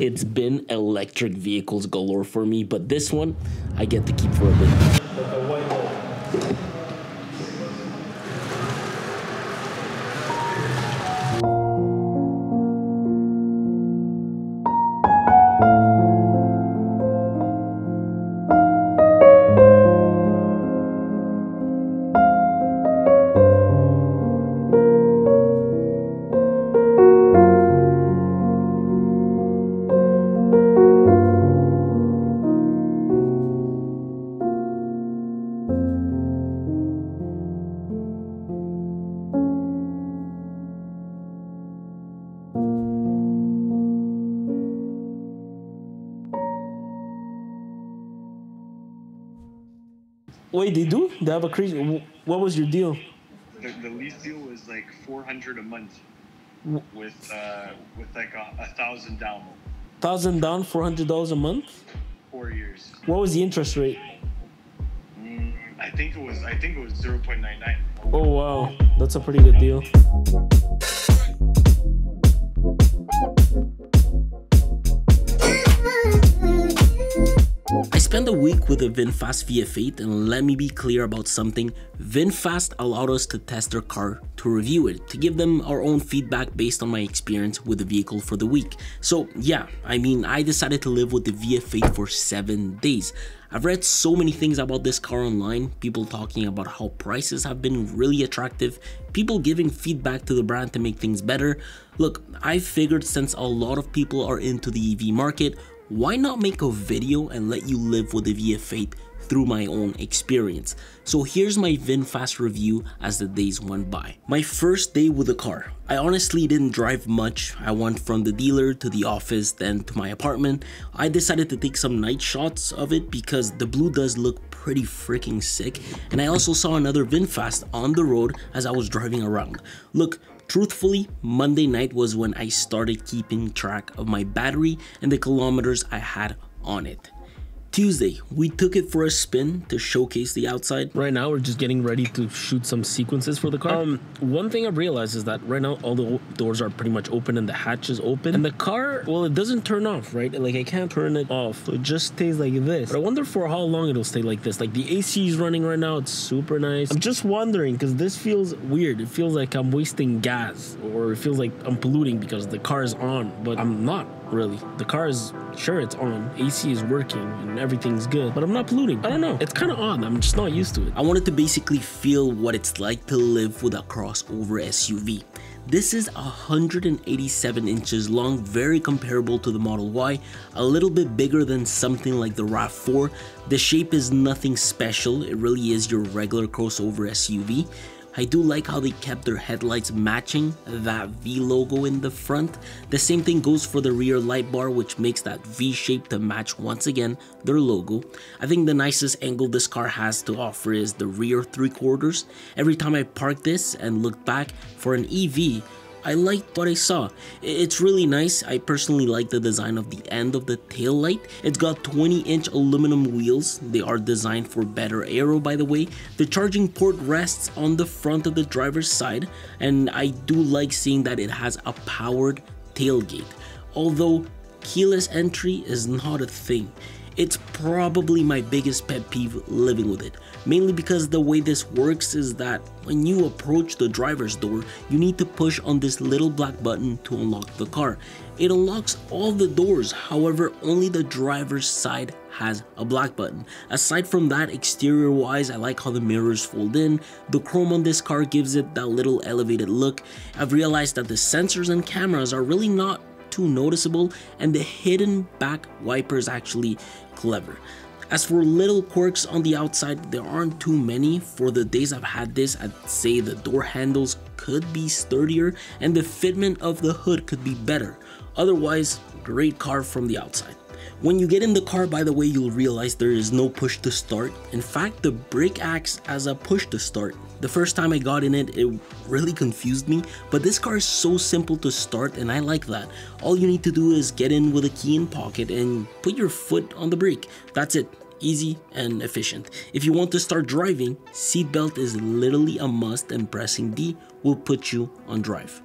it's been electric vehicles galore for me, but this one I get to keep for a bit. Wait, they do? They have a crazy. What was your deal? The, the lease deal was like 400 a month with uh, with like a, a thousand down, Thousand down, four hundred dollars a month. four years. What was the interest rate? Mm, I think it was I think it was 0.99. Oh wow, that's a pretty good deal. A week with a VinFast VF8 and let me be clear about something. VinFast allowed us to test their car, to review it, to give them our own feedback based on my experience with the vehicle for the week. So yeah, I mean, I decided to live with the VF8 for 7 days. I've read so many things about this car online, people talking about how prices have been really attractive, people giving feedback to the brand to make things better. Look, I figured since a lot of people are into the EV market, why not make a video and let you live with the VF8 through my own experience. So here's my VinFast review as the days went by. My first day with the car. I honestly didn't drive much. I went from the dealer to the office, then to my apartment. I decided to take some night shots of it because the blue does look pretty freaking sick. And I also saw another VinFast on the road as I was driving around. Look, Truthfully, Monday night was when I started keeping track of my battery and the kilometers I had on it. Tuesday, we took it for a spin to showcase the outside. Right now, we're just getting ready to shoot some sequences for the car. Um, one thing I've realized is that right now all the doors are pretty much open and the hatch is open. And the car, well, it doesn't turn off, right? Like I can't turn it off. So it just stays like this. But I wonder for how long it'll stay like this. Like the AC is running right now. It's super nice. I'm just wondering because this feels weird. It feels like I'm wasting gas or it feels like I'm polluting because the car is on, but I'm not really. The car is sure it's on, AC is working, and everything's good, but I'm not polluting. I don't know. It's kind of odd. I'm just not used to it. I wanted to basically feel what it's like to live with a crossover SUV. This is 187 inches long, very comparable to the Model Y, a little bit bigger than something like the RAV4. The shape is nothing special, it really is your regular crossover SUV. I do like how they kept their headlights matching that V logo in the front. The same thing goes for the rear light bar which makes that V shape to match once again their logo. I think the nicest angle this car has to offer is the rear three quarters. Every time I park this and look back for an EV, I liked what I saw. It's really nice. I personally like the design of the end of the tail light. It's got 20 inch aluminum wheels. They are designed for better aero by the way. The charging port rests on the front of the driver's side and I do like seeing that it has a powered tailgate. Although keyless entry is not a thing. It's probably my biggest pet peeve living with it, mainly because the way this works is that when you approach the driver's door, you need to push on this little black button to unlock the car. It unlocks all the doors, however, only the driver's side has a black button. Aside from that, exterior wise, I like how the mirrors fold in. The chrome on this car gives it that little elevated look. I've realized that the sensors and cameras are really not too noticeable and the hidden back wiper is actually clever. As for little quirks on the outside, there aren't too many. For the days I've had this, I'd say the door handles could be sturdier and the fitment of the hood could be better. Otherwise, great car from the outside. When you get in the car, by the way, you'll realize there is no push to start. In fact, the brake acts as a push to start. The first time I got in it, it really confused me, but this car is so simple to start and I like that. All you need to do is get in with a key in pocket and put your foot on the brake. That's it easy and efficient. If you want to start driving, seatbelt is literally a must and pressing D will put you on drive.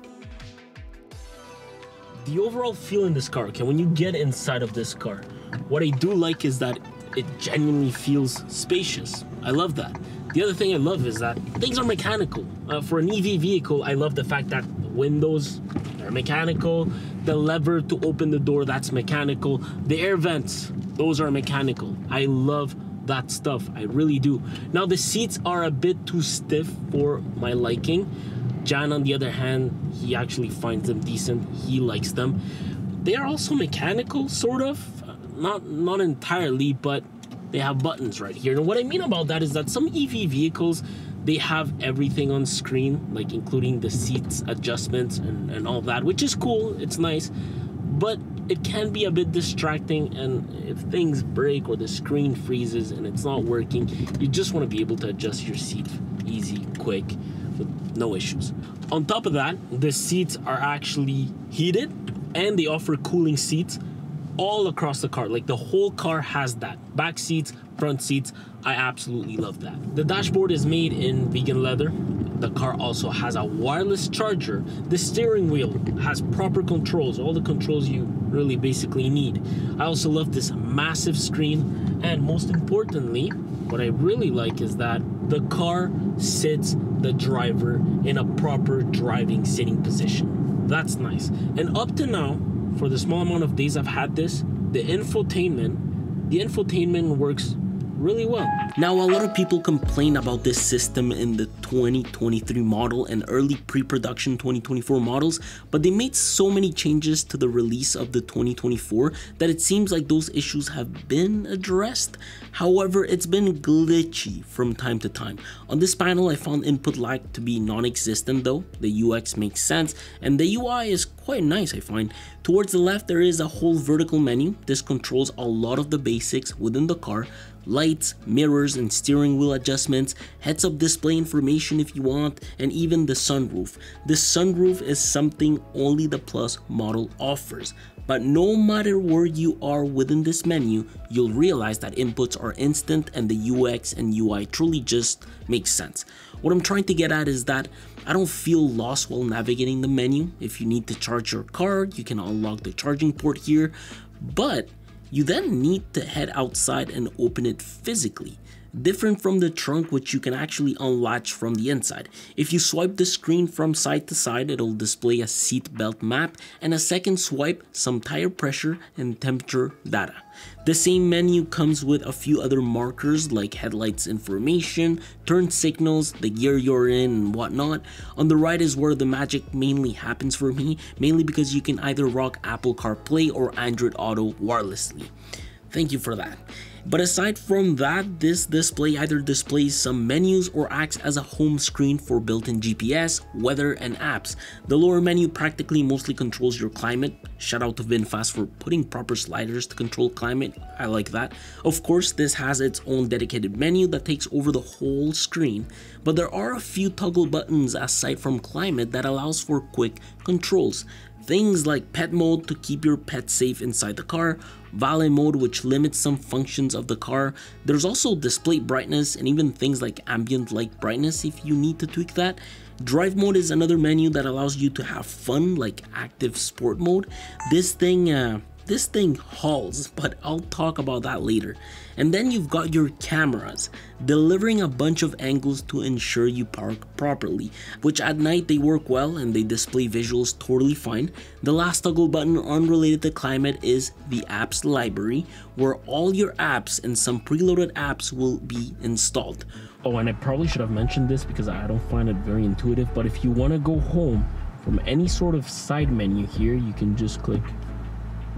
the overall feel in this car, okay, when you get inside of this car, what I do like is that it genuinely feels spacious. I love that. The other thing I love is that things are mechanical. Uh, for an EV vehicle, I love the fact that windows are mechanical, the lever to open the door, that's mechanical, the air vents, those are mechanical. I love that stuff, I really do. Now the seats are a bit too stiff for my liking. Jan, on the other hand, he actually finds them decent. He likes them. They are also mechanical, sort of. Not not entirely, but they have buttons right here. And what I mean about that is that some EV vehicles, they have everything on screen, like including the seats adjustments and, and all that, which is cool. It's nice. But it can be a bit distracting and if things break or the screen freezes and it's not working, you just want to be able to adjust your seat easy, quick with no issues. On top of that, the seats are actually heated and they offer cooling seats all across the car. Like the whole car has that. Back seats, front seats. I absolutely love that. The dashboard is made in vegan leather. The car also has a wireless charger. The steering wheel has proper controls, all the controls you really basically need. I also love this massive screen. And most importantly, what I really like is that the car sits the driver in a proper driving sitting position. That's nice. And up to now, for the small amount of days I've had this, the infotainment, the infotainment works really well. Now, a lot of people complain about this system in the 2023 model and early pre-production 2024 models, but they made so many changes to the release of the 2024 that it seems like those issues have been addressed. However, it's been glitchy from time to time. On this panel, I found input lag to be non-existent though, the UX makes sense, and the UI is quite nice I find. Towards the left, there is a whole vertical menu. This controls a lot of the basics within the car, lights, mirrors, and steering wheel adjustments, heads up display information if you want, and even the sunroof. The sunroof is something only the Plus model offers. But no matter where you are within this menu, you'll realize that inputs are instant and the UX and UI truly just makes sense. What I'm trying to get at is that I don't feel lost while navigating the menu. If you need to charge your car, you can unlock the charging port here, but you then need to head outside and open it physically different from the trunk which you can actually unlatch from the inside. If you swipe the screen from side to side, it'll display a seat belt map and a second swipe some tire pressure and temperature data. The same menu comes with a few other markers like headlights information, turn signals, the gear you're in and whatnot. On the right is where the magic mainly happens for me, mainly because you can either rock Apple CarPlay or Android Auto wirelessly. Thank you for that. But aside from that, this display either displays some menus or acts as a home screen for built-in GPS, weather, and apps. The lower menu practically mostly controls your climate. Shout out to VinFast for putting proper sliders to control climate. I like that. Of course, this has its own dedicated menu that takes over the whole screen, but there are a few toggle buttons aside from climate that allows for quick controls. Things like pet mode to keep your pet safe inside the car, valet mode which limits some functions of the car. There's also display brightness and even things like ambient light brightness if you need to tweak that. Drive mode is another menu that allows you to have fun like active sport mode. This thing uh, this thing hauls, but I'll talk about that later. And then you've got your cameras, delivering a bunch of angles to ensure you park properly, which at night they work well and they display visuals totally fine. The last toggle button unrelated to climate is the apps library, where all your apps and some preloaded apps will be installed. Oh, and I probably should have mentioned this because I don't find it very intuitive, but if you want to go home from any sort of side menu here, you can just click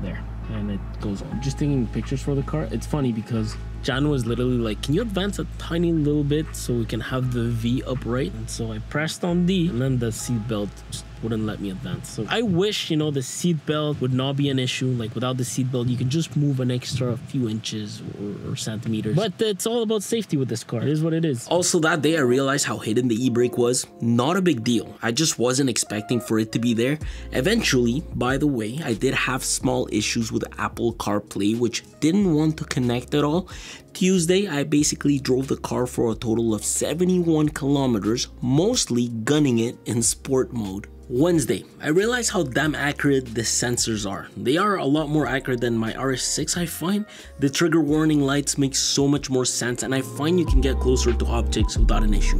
there and it goes on just taking pictures for the car it's funny because Jan was literally like, Can you advance a tiny little bit so we can have the V upright? And so I pressed on D and then the seatbelt just wouldn't let me advance. So I wish, you know, the seatbelt would not be an issue. Like without the seatbelt, you can just move an extra few inches or, or, centimeters. But it's all about safety with this car. It is what it is. Also, that day I realized how hidden the e-brake was. Not a big deal. I just wasn't expecting for it to be there. Eventually, by the way, I did have small issues with Apple CarPlay, which didn't want to connect at all. Tuesday, I basically drove the car for a total of 71 kilometers, mostly gunning it in sport mode. Wednesday, I realized how damn accurate the sensors are. They are a lot more accurate than my RS6 I find. The trigger warning lights make so much more sense and I find you can get closer to objects without an issue.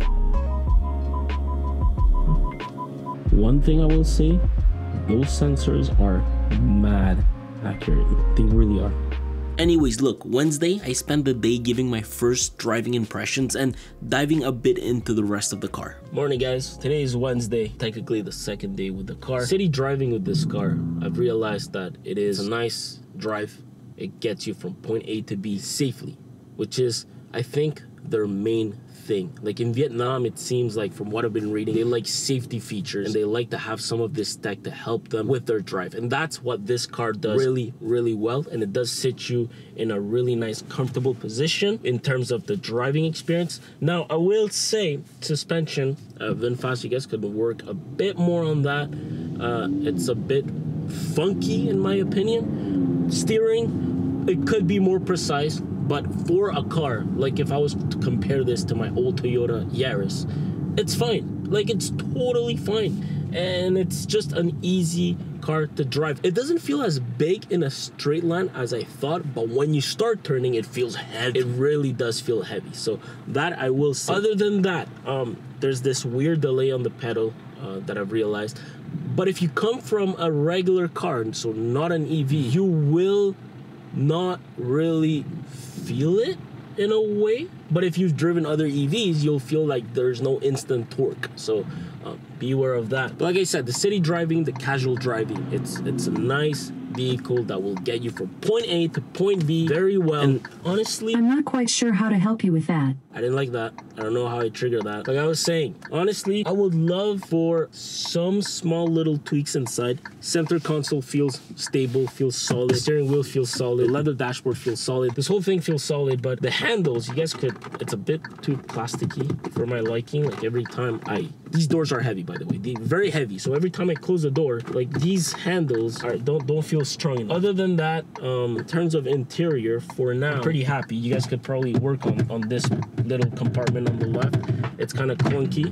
One thing I will say, those sensors are mad accurate. They really are. Anyways, look, Wednesday, I spent the day giving my first driving impressions and diving a bit into the rest of the car. Morning, guys. Today is Wednesday, technically the second day with the car. City driving with this car, I've realized that it is a nice drive. It gets you from point A to B safely, which is, I think, their main thing. Like in Vietnam, it seems like from what I've been reading, they like safety features and they like to have some of this tech to help them with their drive. And that's what this car does really, really well. And it does sit you in a really nice, comfortable position in terms of the driving experience. Now, I will say suspension, uh, VinFast, you guys could work a bit more on that. Uh, it's a bit funky in my opinion. Steering, it could be more precise but for a car, like if I was to compare this to my old Toyota Yaris, it's fine. Like it's totally fine. And it's just an easy car to drive. It doesn't feel as big in a straight line as I thought, but when you start turning, it feels heavy. It really does feel heavy. So that I will say. Other than that, um, there's this weird delay on the pedal uh, that I've realized. But if you come from a regular car, so not an EV, you will not really feel it in a way. But if you've driven other EVs, you'll feel like there's no instant torque. So uh, beware of that. But like I said, the city driving, the casual driving, it's it's a nice vehicle that will get you from point A to point B very well. And honestly, I'm not quite sure how to help you with that. I didn't like that. I don't know how I triggered that. Like I was saying, honestly, I would love for some small little tweaks inside. Center console feels stable, feels solid. Steering wheel feels solid. Leather dashboard feels solid. This whole thing feels solid, but the handles, you guys could, it's a bit too plasticky for my liking. Like every time I, these doors are heavy, by the way. They're very heavy. So every time I close the door, like these handles are, don't, don't feel strong enough. Other than that, um, in terms of interior, for now, I'm pretty happy. You guys could probably work on, on this little compartment on the left. It's kind of clunky.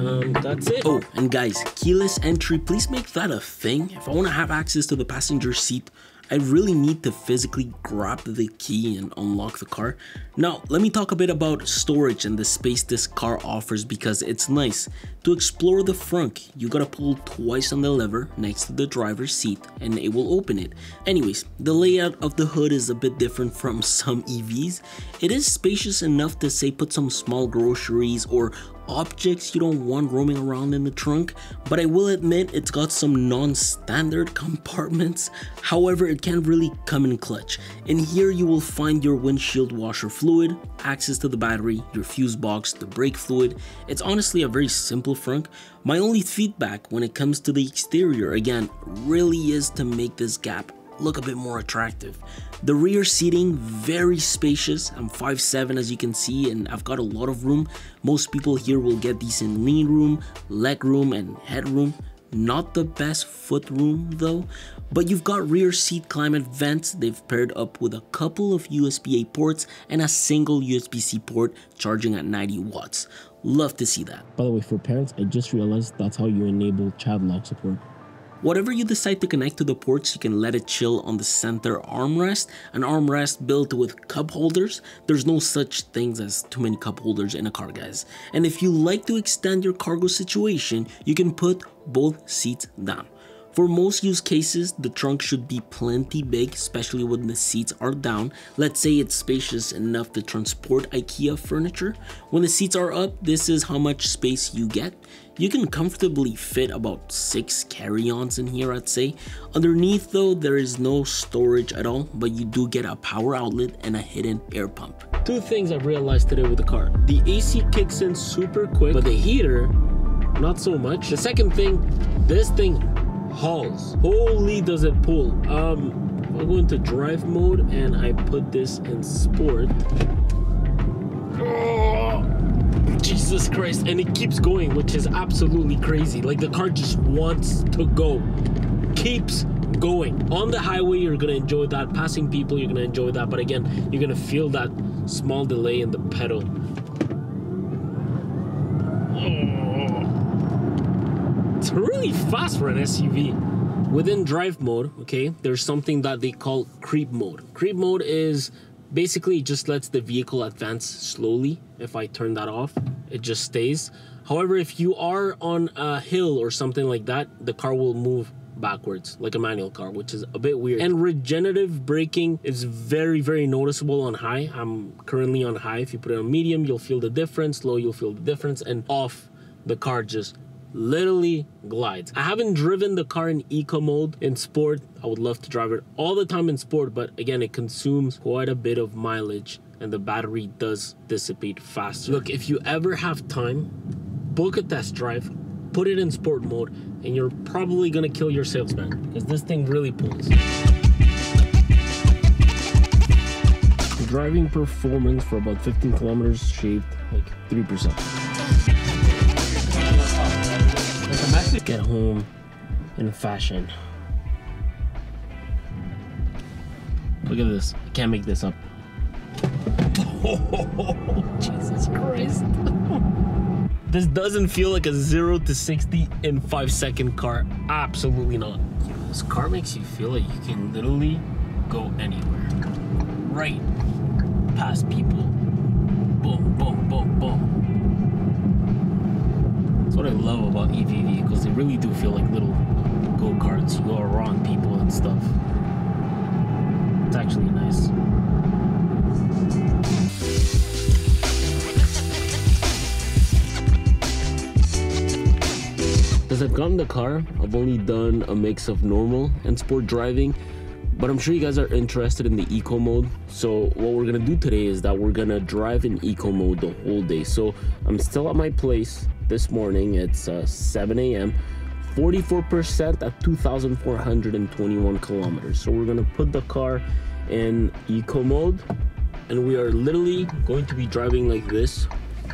Um, that's it. Oh, and guys, keyless entry, please make that a thing. If I want to have access to the passenger seat, I really need to physically grab the key and unlock the car. Now, let me talk a bit about storage and the space this car offers because it's nice. To explore the front, you gotta pull twice on the lever next to the driver's seat and it will open it. Anyways, the layout of the hood is a bit different from some EVs. It is spacious enough to say put some small groceries or objects you don't want roaming around in the trunk, but I will admit it's got some non-standard compartments. However, it can really come in clutch. In here you will find your windshield washer fluid, access to the battery, your fuse box, the brake fluid. It's honestly a very simple frunk. My only feedback when it comes to the exterior again really is to make this gap look a bit more attractive. The rear seating, very spacious. I'm 5'7 as you can see and I've got a lot of room. Most people here will get decent knee room, leg room and head room. Not the best foot room though, but you've got rear seat climate vents. They've paired up with a couple of USB-A ports and a single USB-C port charging at 90 watts. Love to see that. By the way, for parents, I just realized that's how you enable child lock support. Whatever you decide to connect to the ports, you can let it chill on the center armrest, an armrest built with cup holders. There's no such things as too many cup holders in a car guys. And if you like to extend your cargo situation, you can put both seats down. For most use cases, the trunk should be plenty big, especially when the seats are down. Let's say it's spacious enough to transport IKEA furniture. When the seats are up, this is how much space you get. You can comfortably fit about 6 carry-ons in here I'd say. Underneath though, there is no storage at all, but you do get a power outlet and a hidden air pump. Two things I've realized today with the car. The AC kicks in super quick, but the heater, not so much. The second thing, this thing hauls. Holy does it pull. Um, I'll go into drive mode and I put this in sport. Oh, Jesus Christ, and it keeps going, which is absolutely crazy. Like the car just wants to go. Keeps going. On the highway, you're gonna enjoy that. Passing people, you're gonna enjoy that. But again, you're gonna feel that small delay in the pedal. Oh. Really fast for an SUV. Within drive mode, okay, there's something that they call creep mode. Creep mode is basically just lets the vehicle advance slowly. If I turn that off, it just stays. However, if you are on a hill or something like that, the car will move backwards like a manual car, which is a bit weird. And regenerative braking is very, very noticeable on high. I'm currently on high. If you put it on medium, you'll feel the difference. Low, you'll feel the difference. And off, the car just literally glides. I haven't driven the car in eco mode in sport. I would love to drive it all the time in sport, but again, it consumes quite a bit of mileage and the battery does dissipate faster. Look, if you ever have time, book a test drive, put it in sport mode, and you're probably gonna kill your salesman because this thing really pulls. Driving performance for about 15 kilometers shaved like 3%. Get home in fashion. Look at this. I can't make this up. Oh, Jesus Christ. this doesn't feel like a 0 to 60 in 5 second car. Absolutely not. This car makes you feel like you can literally go anywhere. Right past people. Boom, boom, boom, boom. What I love about EV vehicles. They really do feel like little go-karts. You go around people and stuff. It's actually nice. As I've gotten the car, I've only done a mix of normal and sport driving, but I'm sure you guys are interested in the eco mode. So what we're gonna do today is that we're gonna drive in eco mode the whole day. So I'm still at my place this morning. It's uh, 7 a.m. 44% at 2,421 kilometers. So we're gonna put the car in eco mode and we are literally going to be driving like this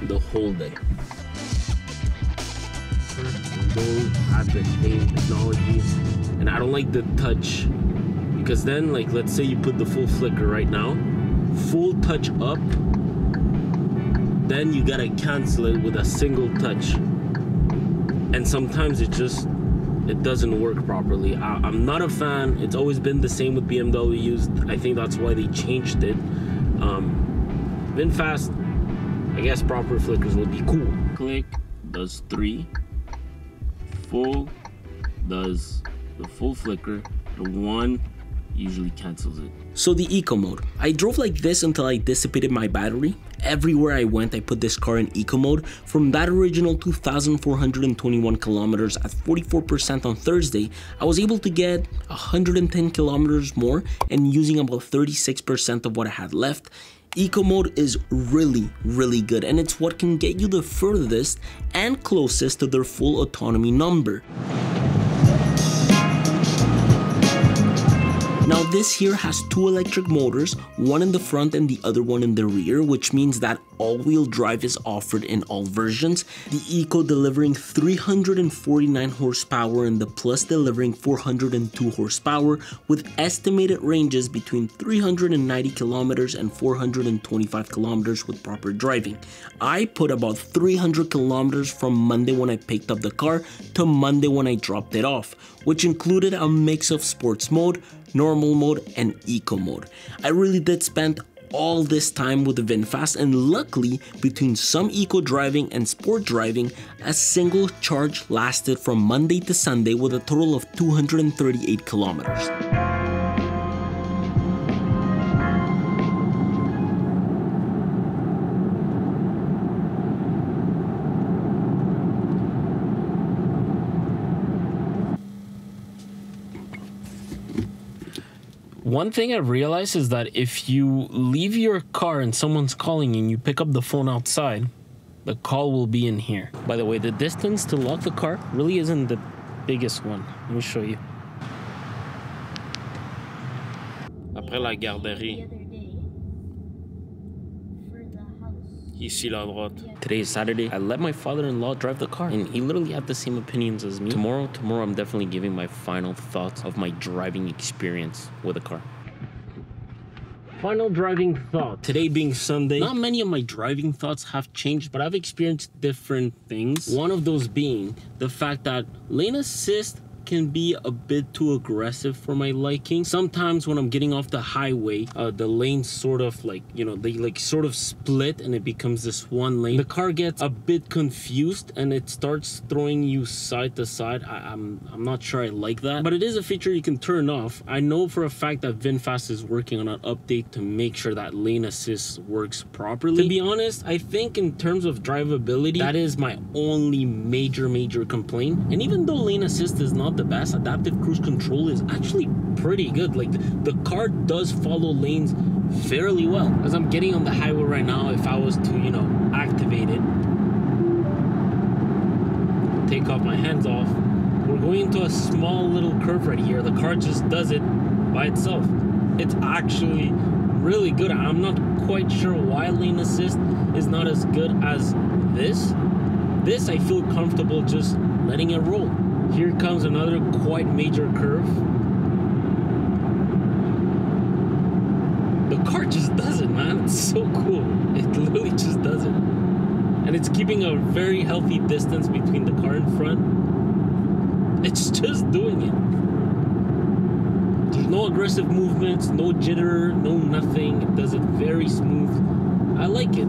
the whole day and I don't like the touch because then like let's say you put the full flicker right now full touch up then you gotta cancel it with a single touch. And sometimes it just it doesn't work properly. I, am not a fan. It's always been the same with BMWs I think that's why they changed it. Um, fast, I guess proper flickers would be cool. Click does three. Full does the full flicker, the one usually cancels it. So the eco mode. I drove like this until I dissipated my battery. Everywhere I went, I put this car in eco mode. From that original 2,421 kilometers at 44% on Thursday, I was able to get 110 kilometers more and using about 36% of what I had left Eco mode is really, really good and it's what can get you the furthest and closest to their full autonomy number. Now this here has two electric motors, one in the front and the other one in the rear, which means that all-wheel drive is offered in all versions. The Eco delivering 349 horsepower and the Plus delivering 402 horsepower with estimated ranges between 390 kilometers and 425 kilometers with proper driving. I put about 300 kilometers from Monday when I picked up the car to Monday when I dropped it off, which included a mix of sports mode, normal mode, and eco mode. I really did spend all this time with the VinFast and luckily between some eco driving and sport driving, a single charge lasted from Monday to Sunday with a total of 238 kilometers. One thing I realized is that if you leave your car and someone's calling and you pick up the phone outside, the call will be in here. By the way, the distance to lock the car really isn't the biggest one. Let me show you. Après la garderie. Today is Saturday. I let my father-in-law drive the car, and he literally had the same opinions as me. Tomorrow, tomorrow, I'm definitely giving my final thoughts of my driving experience with a car. Final driving thought. Today being Sunday, not many of my driving thoughts have changed, but I've experienced different things. One of those being the fact that lane assist can be a bit too aggressive for my liking. Sometimes when I'm getting off the highway, uh, the lanes sort of like, you know, they like sort of split and it becomes this one lane. The car gets a bit confused and it starts throwing you side to side. I, I'm, I'm not sure I like that, but it is a feature you can turn off. I know for a fact that VinFast is working on an update to make sure that lane assist works properly. To be honest, I think in terms of drivability, that is my only major, major complaint. And even though lane assist is not the best. Adaptive cruise control is actually pretty good. Like the, the car does follow lanes fairly well. As I'm getting on the highway right now, if I was to, you know, activate it, take off my hands off, we're going into a small little curve right here. The car just does it by itself. It's actually really good. I'm not quite sure why lane assist is not as good as this. This I feel comfortable just letting it roll. Here comes another quite major curve. The car just does it, man. It's so cool. It literally just does it. And it's keeping a very healthy distance between the car in front. It's just doing it. There's no aggressive movements, no jitter, no nothing. It does it very smooth. I like it.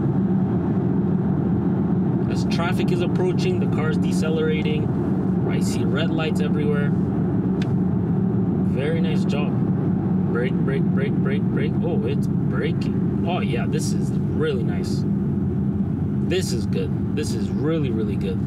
As traffic is approaching, the car is decelerating. I see red lights everywhere. Very nice job. Brake, brake, brake, brake, brake. Oh, it's braking. Oh, yeah, this is really nice. This is good. This is really, really good.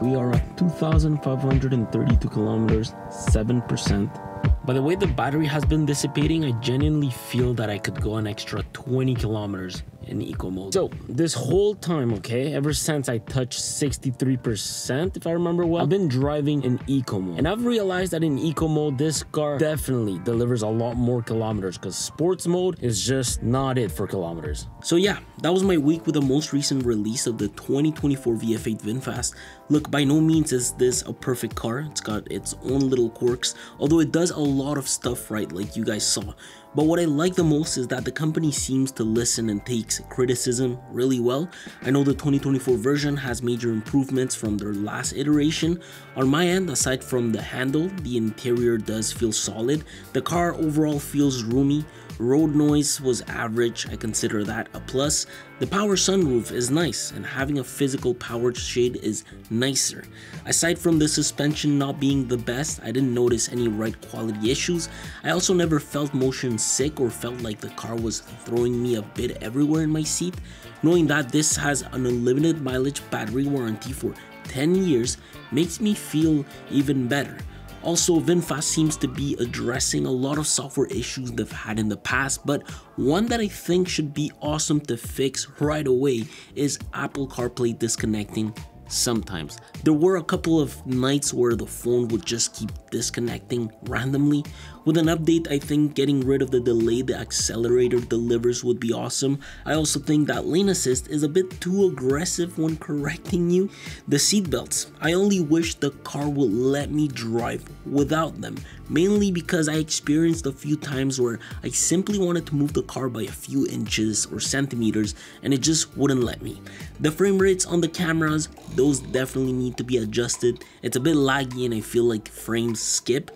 We are at 2,532 kilometers, 7%. By the way the battery has been dissipating, I genuinely feel that I could go an extra 20 kilometers in eco mode. So this whole time, okay, ever since I touched 63%, if I remember well, I've been driving in eco mode. And I've realized that in eco mode, this car definitely delivers a lot more kilometers because sports mode is just not it for kilometers. So yeah, that was my week with the most recent release of the 2024 VF8 VinFast. Look, by no means is this a perfect car. It's got its own little quirks, although it does a lot of stuff right like you guys saw. But what I like the most is that the company seems to listen and takes criticism really well. I know the 2024 version has major improvements from their last iteration. On my end, aside from the handle, the interior does feel solid. The car overall feels roomy. Road noise was average, I consider that a plus. The power sunroof is nice and having a physical powered shade is nicer. Aside from the suspension not being the best, I didn't notice any ride quality issues. I also never felt motion sick or felt like the car was throwing me a bit everywhere in my seat. Knowing that this has an unlimited mileage battery warranty for 10 years makes me feel even better. Also, VinFast seems to be addressing a lot of software issues they've had in the past, but one that I think should be awesome to fix right away is Apple CarPlay disconnecting sometimes. There were a couple of nights where the phone would just keep disconnecting randomly. With an update, I think getting rid of the delay the accelerator delivers would be awesome. I also think that lane assist is a bit too aggressive when correcting you. The seatbelts, I only wish the car would let me drive without them, mainly because I experienced a few times where I simply wanted to move the car by a few inches or centimeters and it just wouldn't let me. The frame rates on the cameras, those definitely need to be adjusted. It's a bit laggy and I feel like frames skip.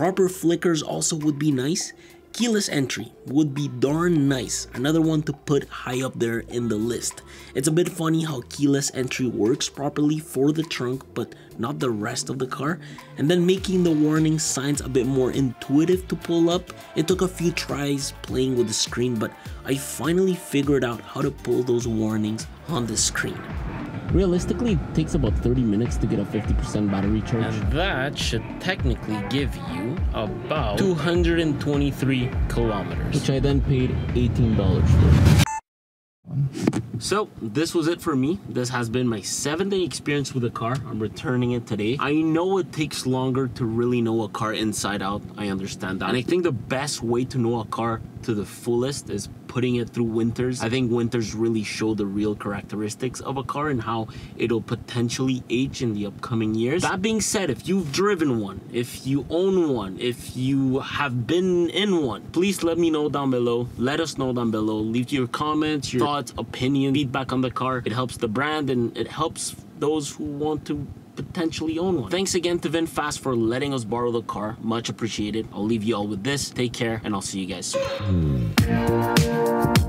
Proper flickers also would be nice. Keyless entry would be darn nice, another one to put high up there in the list. It's a bit funny how keyless entry works properly for the trunk but not the rest of the car, and then making the warning signs a bit more intuitive to pull up. It took a few tries playing with the screen but I finally figured out how to pull those warnings on the screen. Realistically, it takes about 30 minutes to get a 50% battery charge. And that should technically give you about 223 kilometers. Which I then paid $18 for. So this was it for me. This has been my seven day experience with the car. I'm returning it today. I know it takes longer to really know a car inside out. I understand that. And I think the best way to know a car to the fullest is putting it through winters. I think winters really show the real characteristics of a car and how it'll potentially age in the upcoming years. That being said, if you've driven one, if you own one, if you have been in one, please let me know down below. Let us know down below. Leave your comments, your thoughts, opinion, feedback on the car. It helps the brand and it helps those who want to potentially own one. Thanks again to VinFast for letting us borrow the car. Much appreciated. I'll leave you all with this. Take care and I'll see you guys soon. Hmm.